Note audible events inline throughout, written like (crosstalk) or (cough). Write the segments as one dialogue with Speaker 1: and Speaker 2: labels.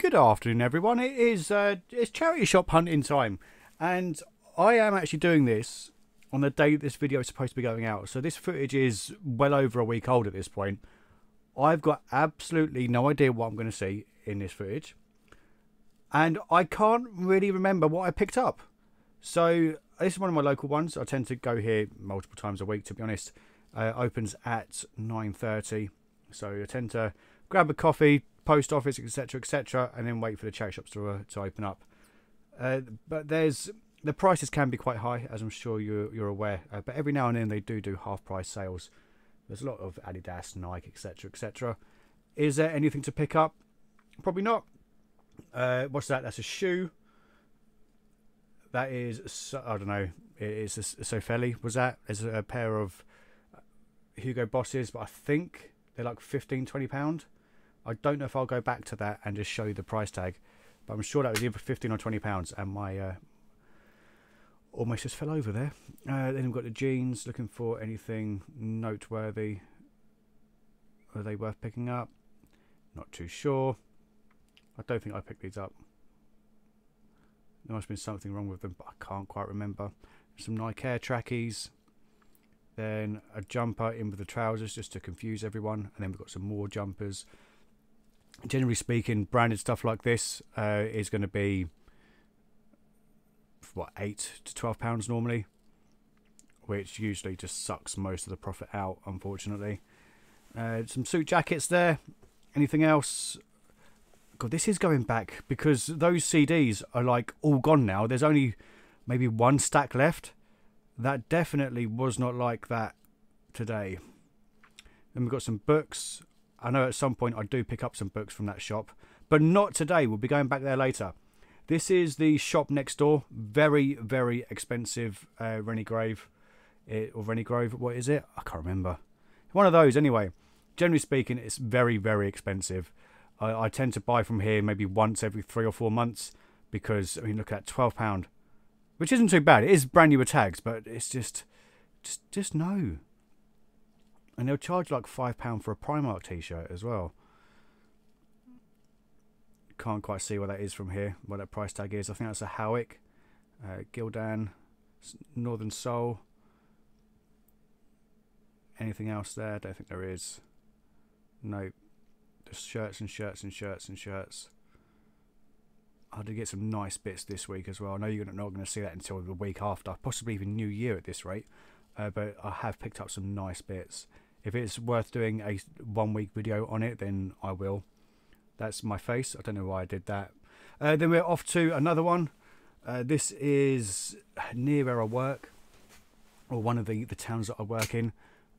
Speaker 1: Good afternoon, everyone. It is uh, it's charity shop hunting time, and I am actually doing this on the day this video is supposed to be going out. So this footage is well over a week old at this point. I've got absolutely no idea what I'm going to see in this footage, and I can't really remember what I picked up. So this is one of my local ones. I tend to go here multiple times a week. To be honest, uh, opens at 9:30, so I tend to grab a coffee, post office, etc., etc., and then wait for the charity shops to uh, to open up. Uh, but there's the prices can be quite high, as I'm sure you're you're aware. Uh, but every now and then they do do half price sales. There's a lot of Adidas, Nike, etc., etc. Is there anything to pick up? Probably not. Uh, what's that? That's a shoe. That is, I don't know. It's a Sofeli. Was that? There's a pair of Hugo Bosses, but I think they're like 15, 20 pound. I don't know if I'll go back to that and just show you the price tag, but I'm sure that was either 15 or 20 pounds. And my uh, almost just fell over there. Uh, then we've got the jeans. Looking for anything noteworthy. Are they worth picking up? Not too sure. I don't think I picked these up. There must have been something wrong with them, but I can't quite remember. Some Nike Air trackies. Then a jumper in with the trousers just to confuse everyone. And then we've got some more jumpers generally speaking, branded stuff like this uh, is going to be what eight to twelve pounds normally, which usually just sucks most of the profit out. Unfortunately, uh, some suit jackets there. Anything else? God, this is going back because those CDs are like all gone now. There's only maybe one stack left. That definitely was not like that today. Then we've got some books. I know at some point I do pick up some books from that shop, but not today. We'll be going back there later. This is the shop next door. Very, very expensive uh, Rennie Grove. It, or Rennie Grove, what is it? I can't remember. One of those, anyway. Generally speaking, it's very, very expensive. I, I tend to buy from here maybe once every three or four months because, I mean, look at that, £12, which isn't too bad. It is brand new tags, but it's just, just, just no and they'll charge like five pound for a Primark t-shirt as well. Can't quite see what that is from here. What that price tag is. I think that's a Howick, uh, Gildan, Northern Soul. Anything else there? I don't think there is. Nope. Just shirts and shirts and shirts and shirts. I did get some nice bits this week as well. I know you're not going to see that until the week after, possibly even New Year at this rate. Uh, but I have picked up some nice bits. If it's worth doing a one week video on it, then I will. That's my face. I don't know why I did that. Uh, then we're off to another one. Uh, this is near where I work, or one of the, the towns that I work in.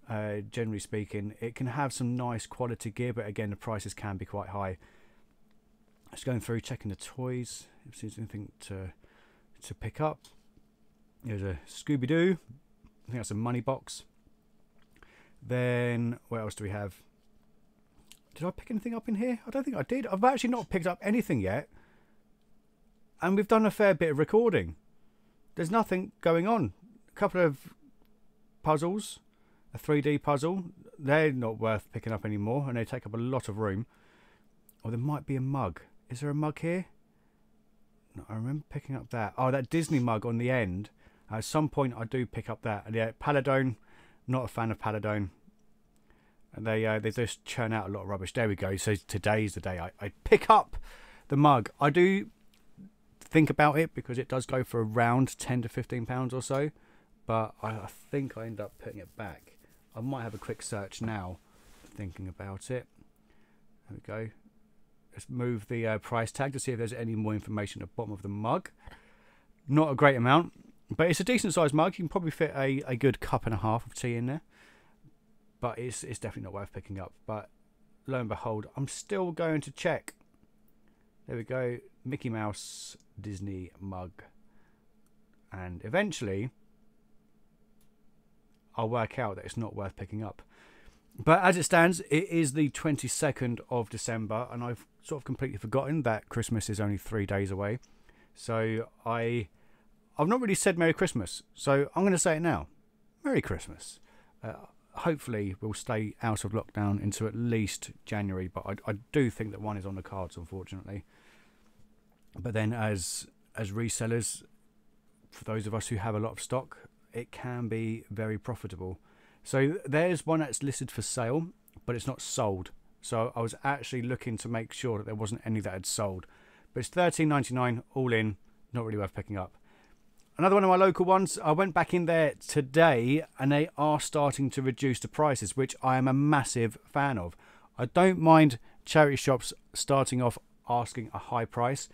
Speaker 1: Uh, generally speaking, it can have some nice quality gear, but again, the prices can be quite high. Just going through, checking the toys, if there's anything to to pick up. There's a Scooby Doo. I think that's a money box. Then what else do we have? Did I pick anything up in here? I don't think I did. I've actually not picked up anything yet. And we've done a fair bit of recording. There's nothing going on. A couple of puzzles, a 3D puzzle. They're not worth picking up anymore and they take up a lot of room. Or there might be a mug. Is there a mug here? No, I remember picking up that. Oh, that Disney mug on the end. At some point, I do pick up that. And yeah, Paladone not a fan of Paladone. And they uh, they just churn out a lot of rubbish. There we go. So today's the day I, I pick up the mug. I do think about it because it does go for around ten to fifteen pounds or so, but I, I think I end up putting it back. I might have a quick search now, thinking about it. There we go. Let's move the uh, price tag to see if there's any more information at the bottom of the mug. Not a great amount. But it's a decent sized mug. You can probably fit a, a good cup and a half of tea in there. But it's it's definitely not worth picking up. But lo and behold, I'm still going to check. There we go. Mickey Mouse Disney mug. And eventually I'll work out that it's not worth picking up. But as it stands, it is the 22nd of December, and I've sort of completely forgotten that Christmas is only three days away. So I I've not really said Merry Christmas, so I'm going to say it now. Merry Christmas. Uh, hopefully we'll stay out of lockdown into at least January. But I, I do think that one is on the cards, unfortunately. But then, as as resellers, for those of us who have a lot of stock, it can be very profitable. So there's one that's listed for sale, but it's not sold. So I was actually looking to make sure that there wasn't any that had sold. But it's thirteen ninety nine all in, not really worth picking up. Another one of my local ones, I went back in there today and they are starting to reduce the prices, which I am a massive fan of. I don't mind charity shops starting off asking a high price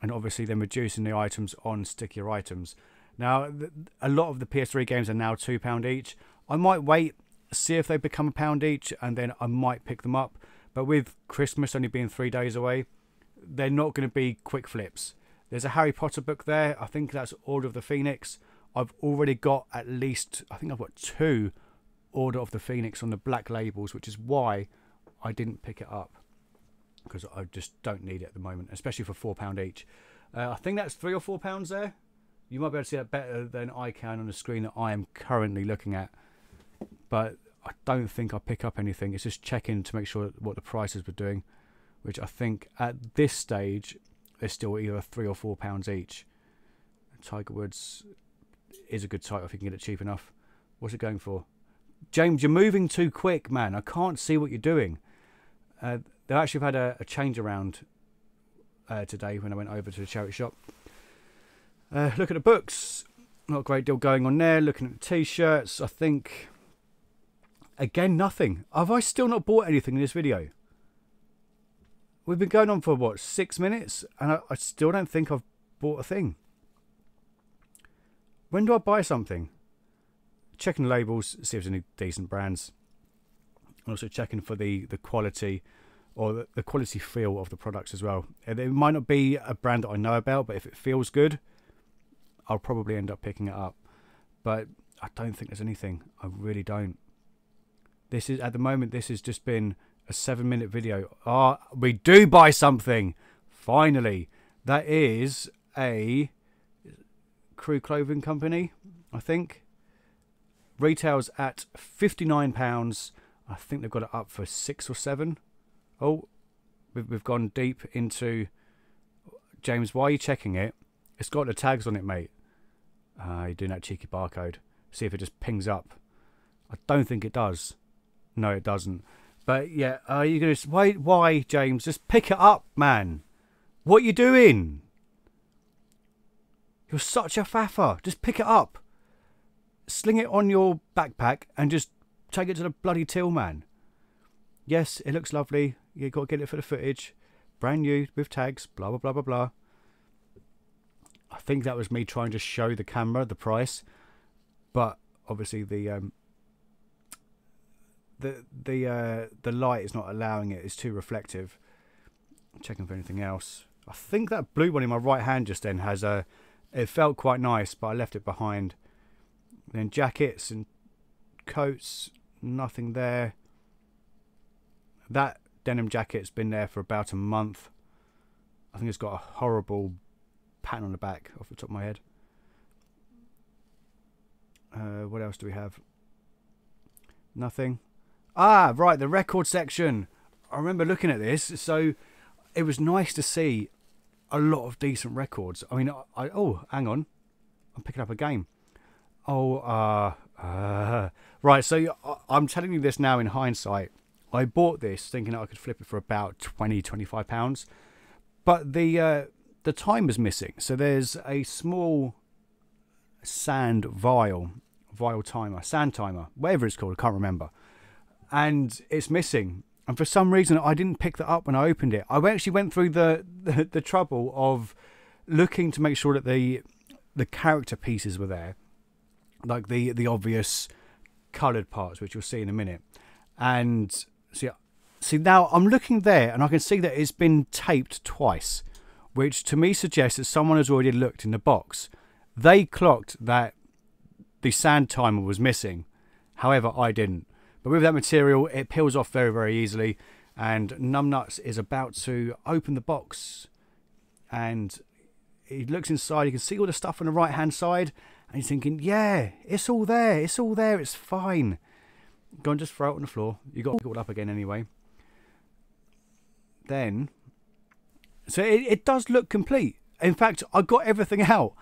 Speaker 1: and obviously then reducing the items on stickier items. Now, a lot of the PS3 games are now £2 each. I might wait, see if they become a pound each, and then I might pick them up. But with Christmas only being three days away, they're not going to be quick flips. There's a Harry Potter book there. I think that's Order of the Phoenix. I've already got at least, I think I've got two Order of the Phoenix on the black labels, which is why I didn't pick it up because I just don't need it at the moment, especially for four pound each. Uh, I think that's three or four pounds there. You might be able to see that better than I can on the screen that I am currently looking at. But I don't think I pick up anything. It's just checking to make sure what the prices were doing, which I think at this stage they're still either three or four pounds each. Tiger Woods is a good title if you can get it cheap enough. What's it going for? James, you're moving too quick, man. I can't see what you're doing. Uh, they actually have had a, a change around uh, today when I went over to the charity shop. Uh, look at the books. Not a great deal going on there. Looking at the t-shirts, I think. Again, nothing. Have I still not bought anything in this video? We've been going on for what six minutes, and I, I still don't think I've bought a thing. When do I buy something? Checking labels, see if there's any decent brands. Also checking for the the quality or the, the quality feel of the products as well. It might not be a brand that I know about, but if it feels good, I'll probably end up picking it up. But I don't think there's anything. I really don't. This is at the moment. This has just been a seven minute video. Ah, we do buy something. Finally. That is a crew clothing company, I think. Retails at £59. I think they've got it up for six or seven. Oh, we've, we've gone deep into. James, why are you checking it? It's got the tags on it, mate. Uh, you're doing that cheeky barcode. See if it just pings up. I don't think it does. No, it doesn't. But yeah, are you going to why? Why, James? Just pick it up, man. What are you doing? You're such a faffer. Just pick it up, sling it on your backpack, and just take it to the bloody till, man. Yes, it looks lovely. You got to get it for the footage. Brand new with tags. Blah blah blah blah blah. I think that was me trying to show the camera the price, but obviously the um, the the uh, the light is not allowing it. It's too reflective. Checking for anything else. I think that blue one in my right hand just then has a. It felt quite nice, but I left it behind. Then jackets and coats, nothing there. That denim jacket's been there for about a month. I think it's got a horrible pattern on the back off the top of my head. Uh, what else do we have? Nothing. Ah, right, the record section. I remember looking at this, so it was nice to see a lot of decent records. I mean, I, I oh, hang on, I'm picking up a game. Oh, uh, uh right. So I'm telling you this now in hindsight. I bought this thinking I could flip it for about 20, 25 pounds, but the uh, the time missing. So there's a small sand vial, vial timer, sand timer, whatever it's called. I can't remember and it's missing. And for some reason, I didn't pick that up when I opened it. I actually went through the, the, the trouble of looking to make sure that the the character pieces were there, like the the obvious coloured parts, which you'll see in a minute. And see, see now I'm looking there, and I can see that it's been taped twice, which to me suggests that someone has already looked in the box. They clocked that the sand timer was missing, however, I didn't. But with that material, it peels off very, very easily. And Numbnuts is about to open the box. And he looks inside. You can see all the stuff on the right hand side. And he's thinking, yeah, it's all there. It's all there. It's fine. Go and just throw it on the floor. You got to pick it up again anyway. Then, so it, it does look complete. In fact, I got everything out.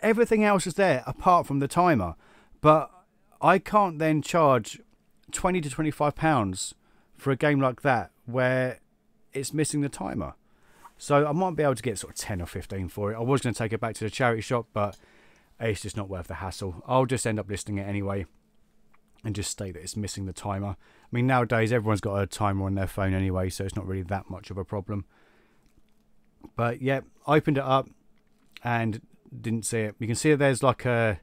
Speaker 1: Everything else is there apart from the timer. But I can't then charge 20 to 25 pounds for a game like that where it's missing the timer. So I might be able to get sort of 10 or 15 for it. I was going to take it back to the charity shop, but it's just not worth the hassle. I'll just end up listing it anyway and just state that it's missing the timer. I mean, nowadays everyone's got a timer on their phone anyway, so it's not really that much of a problem. But yeah, I opened it up and didn't see it. You can see there's like a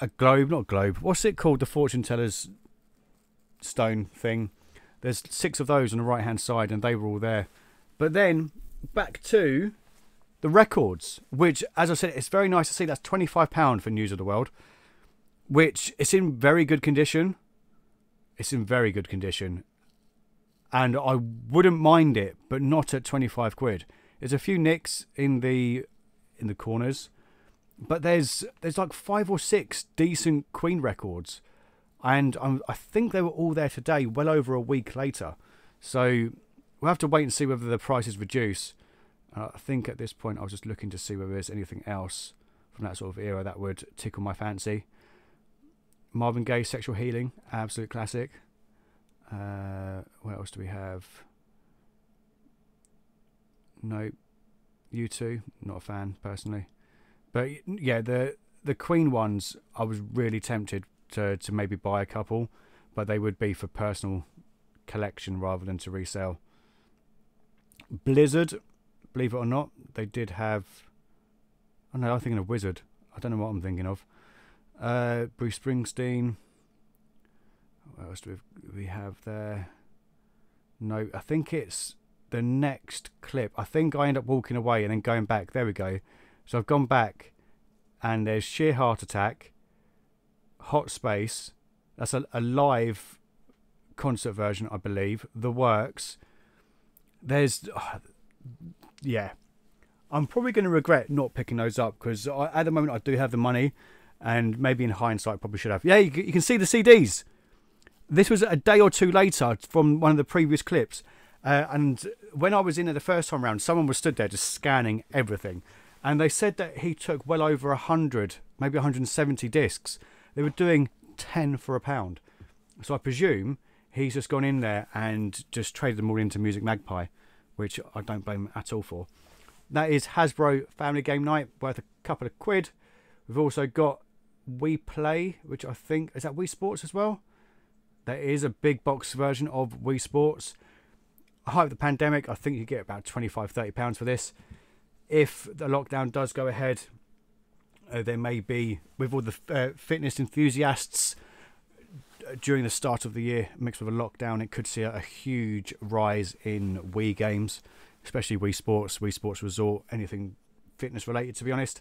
Speaker 1: a globe, not globe. What's it called? The fortune teller's stone thing. There's six of those on the right hand side, and they were all there. But then back to the records, which, as I said, it's very nice to see. That's twenty five pound for News of the World, which it's in very good condition. It's in very good condition, and I wouldn't mind it, but not at twenty five quid. There's a few nicks in the in the corners, but there's there's like five or six decent Queen records, and I'm, I think they were all there today, well over a week later. So we'll have to wait and see whether the prices reduce. Uh, I think at this point I was just looking to see whether there's anything else from that sort of era that would tickle my fancy. Marvin Gaye, Sexual Healing, absolute classic. Uh, what else do we have? No, U2, not a fan personally. But yeah, the the Queen ones, I was really tempted to to maybe buy a couple, but they would be for personal collection rather than to resell. Blizzard, believe it or not, they did have. Oh no, I'm thinking of Wizard. I don't know what I'm thinking of. Uh, Bruce Springsteen. What else do we, we have there? No, I think it's the next clip. I think I end up walking away and then going back. There we go. So I've gone back, and there's Sheer Heart Attack, Hot Space. That's a, a live concert version, I believe. The Works. There's, (sighs) yeah. I'm probably going to regret not picking those up because at the moment I do have the money, and maybe in hindsight probably should have. Yeah, you, you can see the CDs. This was a day or two later from one of the previous clips. Uh, and when I was in there the first time around, someone was stood there just scanning everything. And they said that he took well over 100, maybe 170 discs. They were doing 10 for a pound. So I presume he's just gone in there and just traded them all into Music Magpie, which I don't blame him at all for. That is Hasbro Family Game Night, worth a couple of quid. We've also got Wii Play, which I think is that Wii Sports as well. There is a big box version of Wii Sports. Height of the pandemic, I think you get about 25 30 pounds for this. If the lockdown does go ahead, uh, there may be, with all the uh, fitness enthusiasts uh, during the start of the year, mixed with a lockdown, it could see a, a huge rise in Wii games, especially Wii Sports, Wii Sports Resort, anything fitness related, to be honest.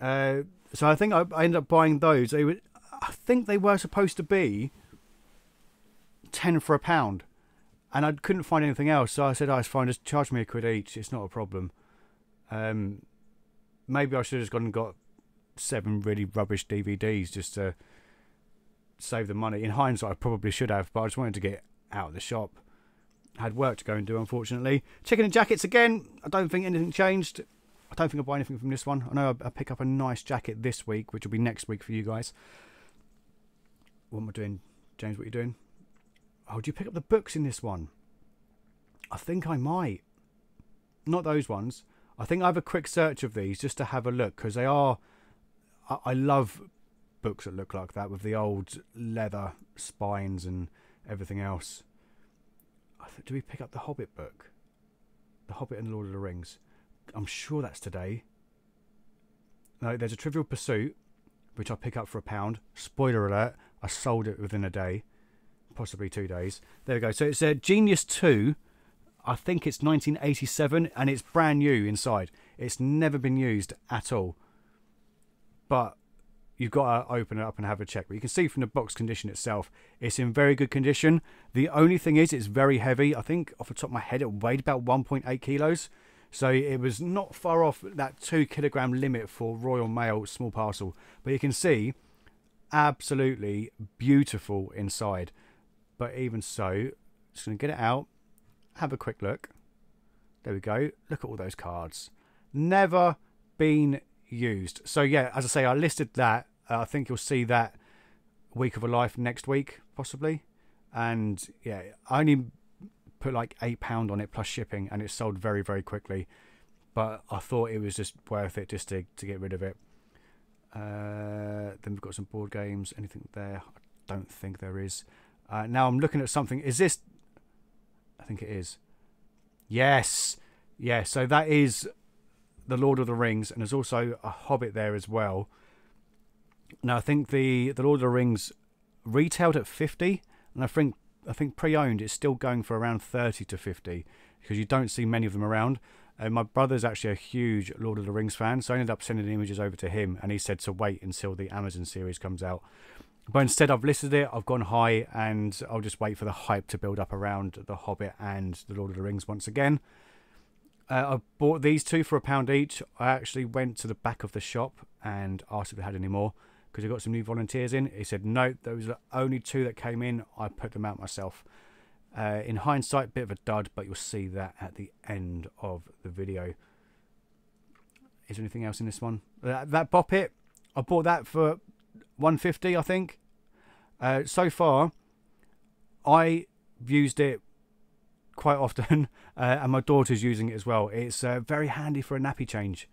Speaker 1: Uh, so I think I, I ended up buying those. They were, I think they were supposed to be ten for a pound, and I couldn't find anything else. So I said, "I oh, fine. Just charge me a quid each. It's not a problem." Um, maybe I should have just gone and got seven really rubbish DVDs just to save the money. In hindsight, I probably should have, but I just wanted to get out of the shop. Had work to go and do, unfortunately. Checking the jackets again. I don't think anything changed. I don't think I'll buy anything from this one. I know I pick up a nice jacket this week, which will be next week for you guys. What am I doing? James, what are you doing? Oh, do you pick up the books in this one? I think I might. Not those ones. I think I have a quick search of these just to have a look because they are. I, I love books that look like that with the old leather spines and everything else. Th- do we pick up the Hobbit book? The Hobbit and the Lord of the Rings. I'm sure that's today. No, there's a Trivial Pursuit, which I pick up for a pound. Spoiler alert: I sold it within a day, possibly two days. There we go. So it's a Genus Two I think it's 1987 and it's brand new inside. It's never been used at all. But you've got to open it up and have a check. But you can see from the box condition itself, it's in very good condition. The only thing is, it's very heavy. I think off the top of my head, it weighed about 1.8 kilos. So it was not far off that two kilogram limit for Royal Mail small parcel. But you can see absolutely beautiful inside. But even so, just going to get it out, have a quick look. There we go. Look at all those cards. Never been used. So yeah, as I say, I listed that. Uh, I think you'll see that week of a life next week, possibly. And yeah, I only put like eight pound on it plus shipping, and it sold very very quickly. But I thought it was just worth it just to to get rid of it. Uh, then we've got some board games. Anything there? I don't think there is. Uh, now I'm looking at something. Is this? I think it is. Yes, yeah. So that is the Lord of the Rings, and there's also a Hobbit there as well. Now I think the the Lord of the Rings retailed at fifty, and I think I think pre-owned it's still going for around thirty to fifty because you don't see many of them around. And my brother's actually a huge Lord of the Rings fan, so I ended up sending the images over to him, and he said to wait until the Amazon series comes out. But instead, I've listed it, I've gone high, and I'll just wait for the hype to build up around The Hobbit and The Lord of the Rings once again. Uh, I bought these two for a pound each. I actually went to the back of the shop and asked if they had any more because we got some new volunteers in. He said, no, those are only two that came in. I put them out myself. Uh, in hindsight, bit of a dud, but you'll see that at the end of the video. Is there anything else in this one? That, that Bop It, I bought that for 150 I think. Uh, so far, I used it quite often, (laughs) uh, and my daughter's using it as well. It's uh, very handy for a nappy change.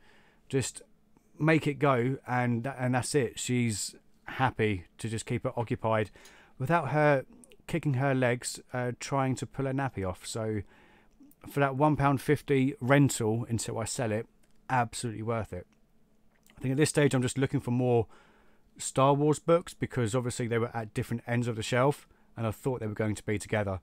Speaker 1: Just make it go, and and that's it. She's happy to just keep it occupied without her kicking her legs, uh, trying to pull a nappy off. So for that one pound fifty rental until I sell it, absolutely worth it. I think at this stage I'm just looking for more Star Wars books because obviously they were at different ends of the shelf, and I thought they were going to be together,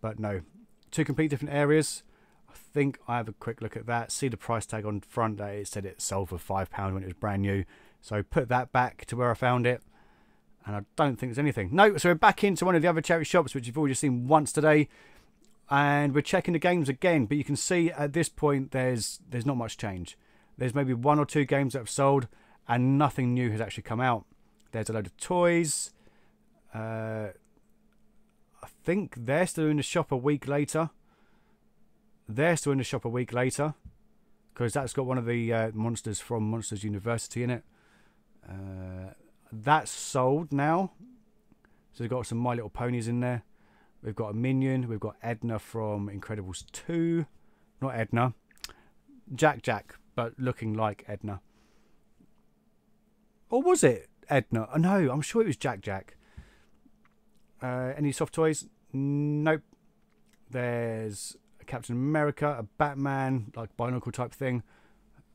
Speaker 1: but no, two complete different areas. I think I have a quick look at that. See the price tag on front that it said it sold for five pound when it was brand new. So put that back to where I found it and I don't think there's anything. No, so we're back into one of the other charity shops, which you've already seen once today, and we're checking the games again. But you can see at this point there's there's not much change. There's maybe one or two games that have sold, and nothing new has actually come out. There's a load of toys. Uh, I think they're still in the shop a week later. They're still in the shop a week later because that's got one of the uh, monsters from Monsters University in it. Uh, that's sold now. So we've got some My Little Ponies in there. We've got a Minion. We've got Edna from Incredibles 2. Not Edna. Jack Jack, but looking like Edna. Or was it Edna? Oh, no, I'm sure it was Jack Jack. Uh, any soft toys? Nope. There's a Captain America, a Batman, like Binacle type thing.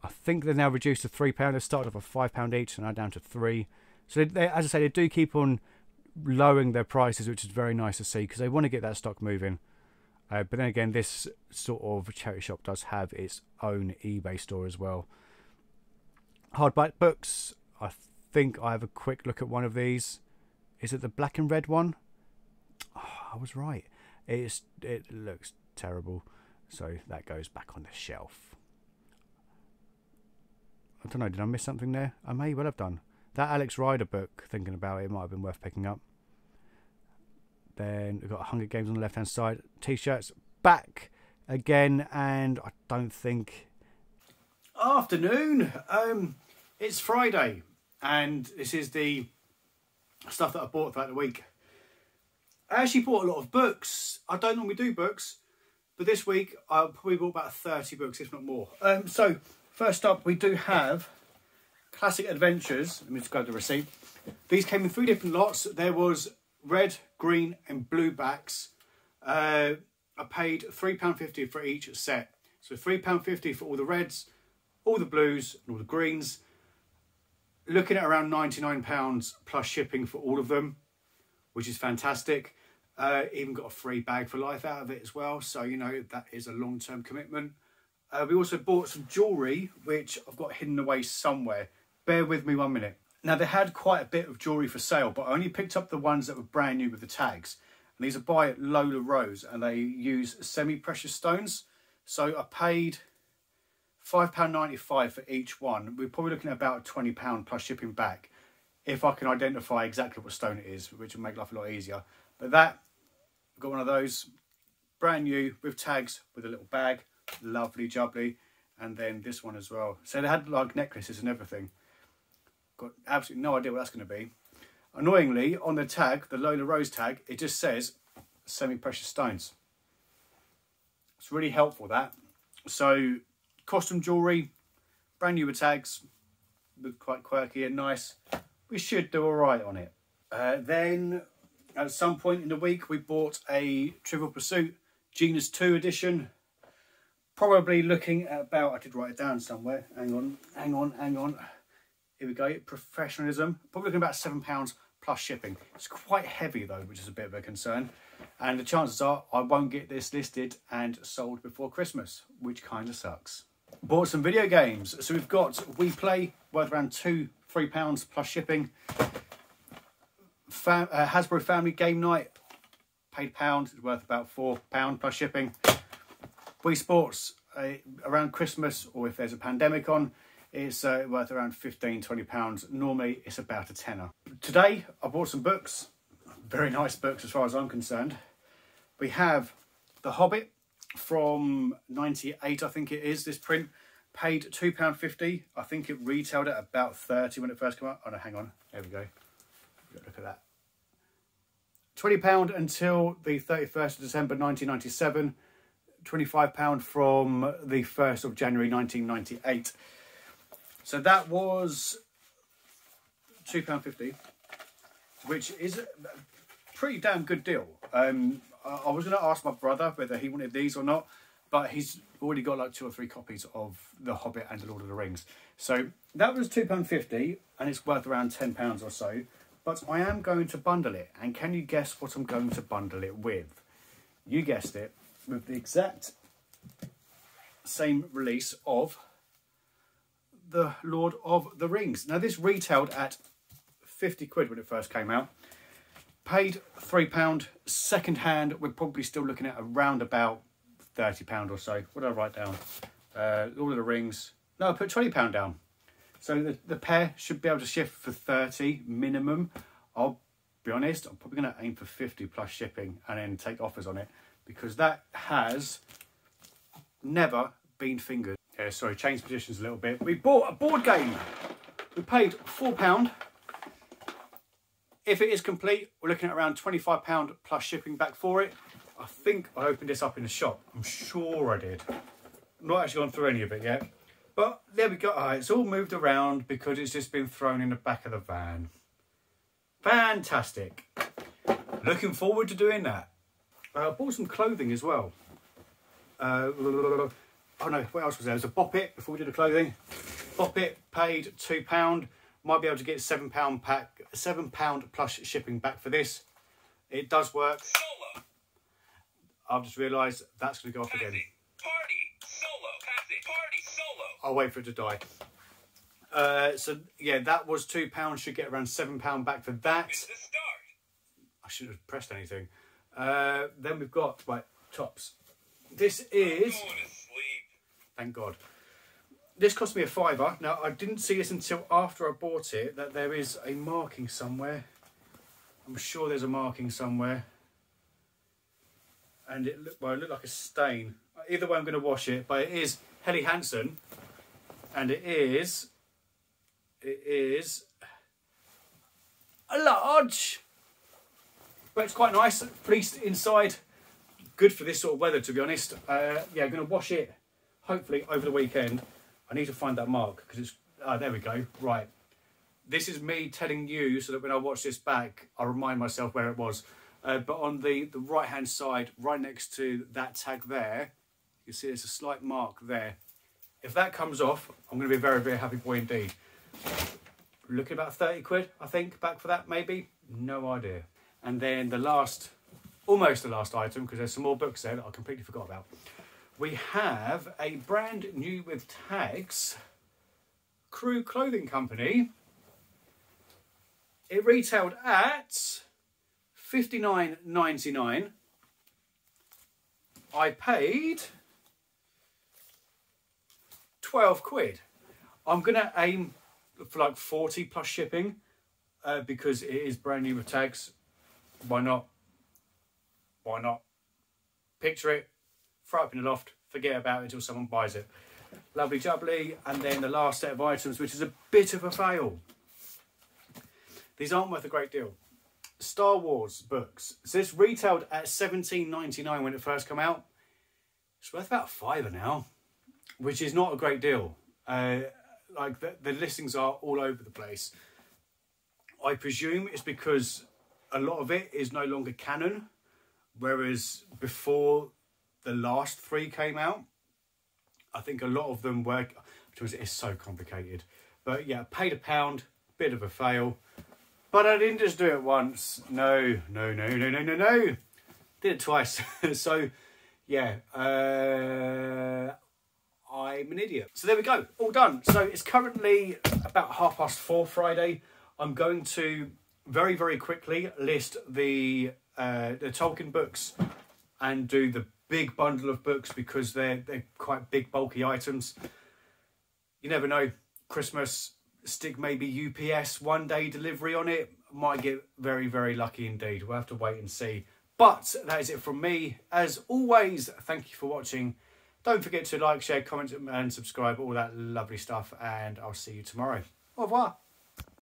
Speaker 1: I think they're now reduced to three pound. They started off at five pound each, and now down to three. So they, as I say, they do keep on lowering their prices, which is very nice to see because they want to get that stock moving. Uh, but then again, this sort of charity shop does have its own eBay store as well. Hardback books. I think I have a quick look at one of these. Is it the black and red one? Oh, I was right. It's it looks terrible, so that goes back on the shelf. I don't know. Did I miss something there? I may well have done. That Alex Rider book, thinking about it, might have been worth picking up. Then we've got Hunger Games on the left hand side. T shirts back again, and I don't think. Afternoon. Um, it's Friday, and this is the stuff that I bought throughout the week. I actually bought a lot of books. I don't normally do books, but this week I probably bought about 30 books, if not more. Um, so, first up, we do have Classic Adventures. Let me just to the receipt. These came in three different lots. There was red, green, and blue backs. Uh, I paid £3.50 for each set. So £3.50 for all the reds, all the blues, and all the greens. Looking at around £99 plus shipping for all of them, which is fantastic. Uh, even got a free bag for life out of it as well. So, you know, that is a long term commitment. Uh, we also bought some jewellery, which I've got hidden away somewhere. Bear with me one minute. Now they had quite a bit of jewellery for sale, but I only picked up the ones that were brand new with the tags. And these are by Lola Rose and they use semi-precious stones. So I paid £5.95 for each one. We're probably looking at about £20 plus shipping back. if I can identify exactly what stone it is, which will make life a lot easier. But that, I've got one of those, brand new with tags with a little bag, lovely jubbly, and then this one as well. So they had like necklaces and everything. Got absolutely no idea what that's going to be. Annoyingly, on the tag, the Lola Rose tag, it just says semi-precious stones. It's really helpful that. So costume jewellery, brand new tags, look quite quirky and nice. We should do all right on it. Uh, then at some point in the week, we bought a Trivial Pursuit Genus 2 edition. Probably looking at about, I did write it down somewhere. Hang on, hang on, hang on. Here we go, professionalism. Probably looking about £7 plus shipping. It's quite heavy though, which is a bit of a concern. And the chances are I won't get this listed and sold before Christmas, which kind of sucks. Bought some video games. So we've got Wii Play, worth around two, three pounds plus shipping. Fam uh, Hasbro Family Game Night, paid pound, it's worth about four pound plus shipping. Wii Sports, uh, around Christmas or if there's a pandemic on, it's uh, worth around 15 20 pounds normally it's about a tenner today i bought some books very nice books as far as i'm concerned we have the hobbit from 98 i think it is this print paid £2.50 i think it retailed at about 30 when it first came out. Oh no hang on. There we go. Look at that. £20 until the 31st of december 1997 £25 from the 1st of january 1998 so that was £2.50, which is a pretty damn good deal. Um, I was going to ask my brother whether he wanted these or not, but he's already got like two or three copies of The Hobbit and The Lord of the Rings. So that was £2.50 and it's worth around £10 or so. But I am going to bundle it. And can you guess what I'm going to bundle it with? You guessed it, with the exact same release of the Lord of the Rings. Now this retailed at 50 quid when it first came out. Paid three pound second hand, we're probably still looking at around about £30 or so. What did I write down? Uh, Lord of the Rings. No, I put £20 down. So the, the pair should be able to shift for 30 minimum. I'll be honest, I'm probably going to aim for 50 plus shipping and then take offers on it because that has never been fingered. Yeah, sorry, change positions a little bit. We bought a board game. We paid £4. If it is complete, we're looking at around £25 plus shipping back for it. I think I opened this up in the shop. I'm sure I did. I'm not actually gone through any of it yet. But there we go. Oh, it's all moved around because it's just been thrown in the back of the van. Fantastic. Looking forward to doing that. Uh, I bought some clothing as well. Uh, (laughs) oh no, what else was there? There's a Bop It before we did the clothing. Bop It paid £2. Might be able to get £7 pack, £7 plus shipping back for this. It does work. Solo. I've just realised that's going to go off again. Party, solo, party, solo. I'll wait for it to die. Uh, so yeah, that was two pounds. Should get around seven pound back for that. I shouldn't have pressed anything. Uh, then we've got right tops. This is thank God. This cost me a fiver. Now, I didn't see this until after I bought it, that there is a marking somewhere. I'm sure there's a marking somewhere. And it looked, well, it looked like a stain. Either way, I'm going to wash it, but it is Helly Hansen. And it is, it is a large. But it's quite nice, fleeced inside. Good for this sort of weather, to be honest. Uh, yeah, I'm going to wash it hopefully over the weekend. I need to find that mark because it's, oh, there we go, right. This is me telling you so that when I watch this back, I remind myself where it was. Uh, but on the, the right hand side, right next to that tag there, you see there's a slight mark there. If that comes off, I'm going to be a very, very happy boy indeed. Looking about 30 quid, I think, back for that maybe. No idea. And then the last, almost the last item, because there's some more books there that I completely forgot about we have a brand new with tags Crew Clothing Company. It retailed at fifty nine ninety nine. I paid 12 quid. I'm going to aim for like 40 plus shipping. uh, because it is brand new with tags. Why not? Why not? Picture it, throw it up in the loft, forget about it until someone buys it. Lovely jubbly. And then the last set of items, which is a bit of a fail. These aren't worth a great deal. Star Wars books. So this retailed at seventeen ninety nine when it first came out. It's worth about fiver now, which is not a great deal. Uh, like the, the listings are all over the place. I presume it's because a lot of it is no longer canon, whereas before the last three came out, I think a lot of them were. Which it's so complicated, but yeah, paid a pound, bit of a fail, but I didn't just do it once. No, no, no, no, no, no, no. Did it twice. (laughs) so yeah, uh, I'm an idiot. So there we go, all done. So it's currently about half past four Friday. I'm going to very, very quickly list the uh, the Tolkien books and do the big bundle of books because they're they're quite big, bulky items. You never know. Christmas stick maybe UPS one day delivery on it. Might get very, very lucky indeed. We'll have to wait and see. But that is it from me. As always, thank you for watching. Don't forget to like, share, comment, and subscribe, all that lovely stuff. And I'll see you tomorrow. Au revoir.